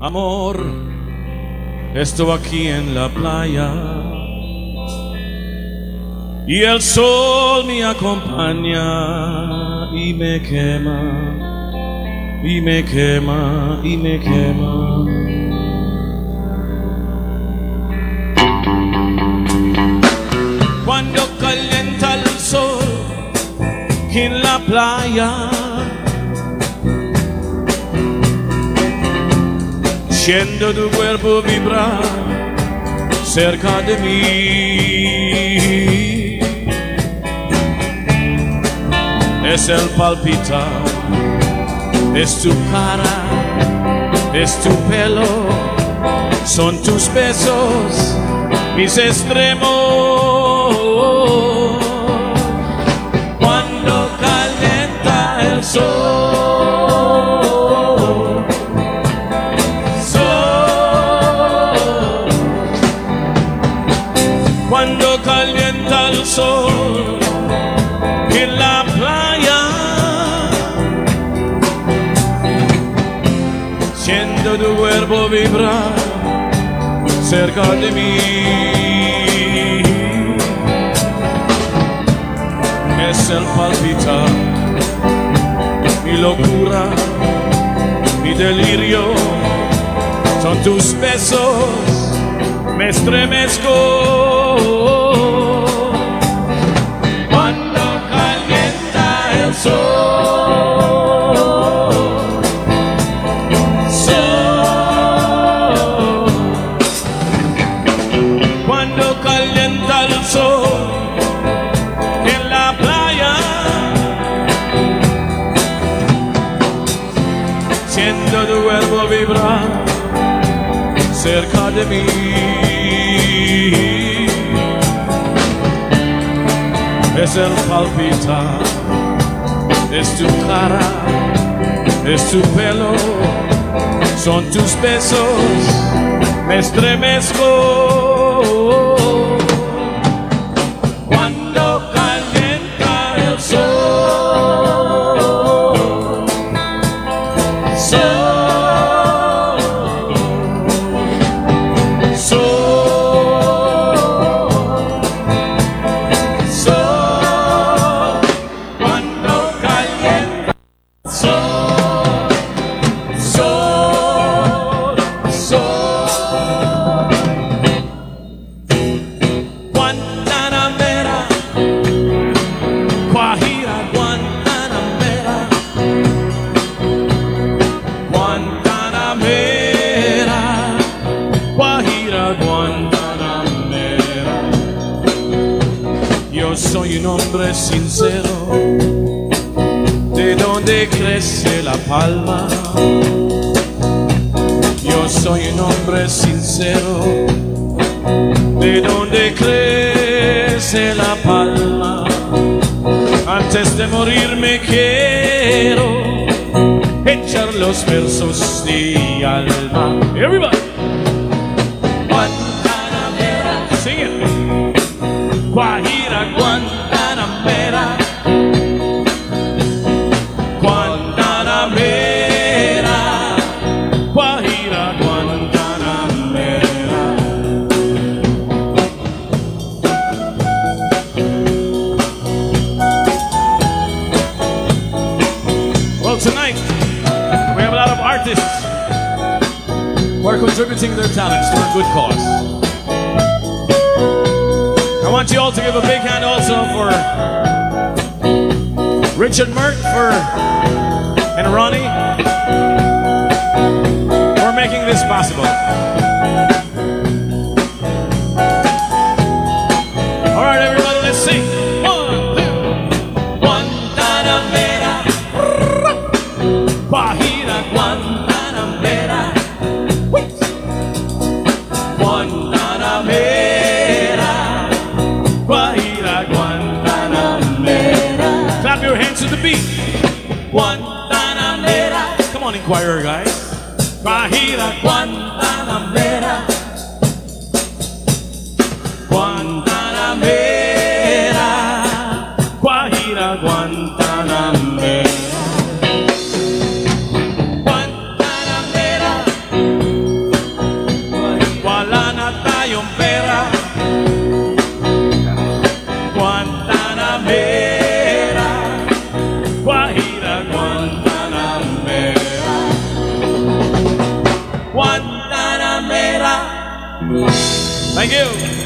Amor, estoy aquí en la playa y el sol me acompaña y me quema, y me quema, y me quema. Cuando calienta el sol en la playa, siendo tu cuerpo vibrar cerca de mí. Es el palpitar, es tu cara, es tu pelo, son tus besos, mis extremos. Cuando calienta el sol. Sol en la playa, siento tu cuerpo vibrar cerca de mí. Es el palpitar, mi locura, mi delirio, son tus besos, me estremezco. Cuando calienta el sol en la playa, siento tu cuerpo vibrar cerca de mí. Es el palpitar, es tu cara, es tu pelo, son tus besos, me estremezco. Guantanamera, Guajira, Guantanamera, Guantanamera, Guajira, Guantanamera. Yo soy un hombre sincero, de donde crece la palma. Yo soy un hombre sincero de donde crece la palma. Antes de morir me quiero echar los versos de alma. Everybody. Are contributing their talents to a good cause. I want you all to give a big hand also for Richard Mert for and Ronnie for making this possible. Guantanamera, Guajira, Guantanamera. Clap your hands to the beat. Guantanamera. Come on, Inquirer guys. Guajira, Guantanamera. Guantanamera. Guajira, Guantanamera. Guantanamera, Guajira, Guantanamera, Guantanamera. Thank you.